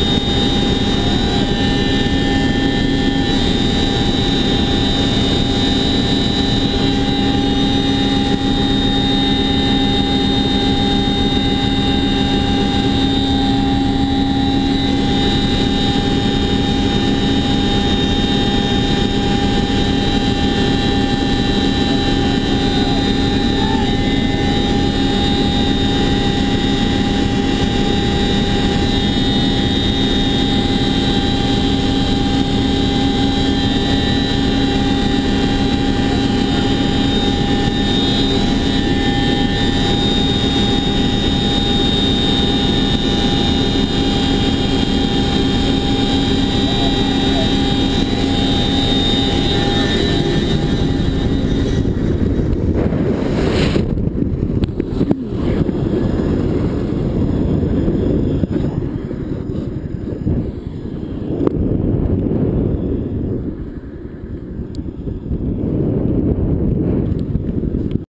you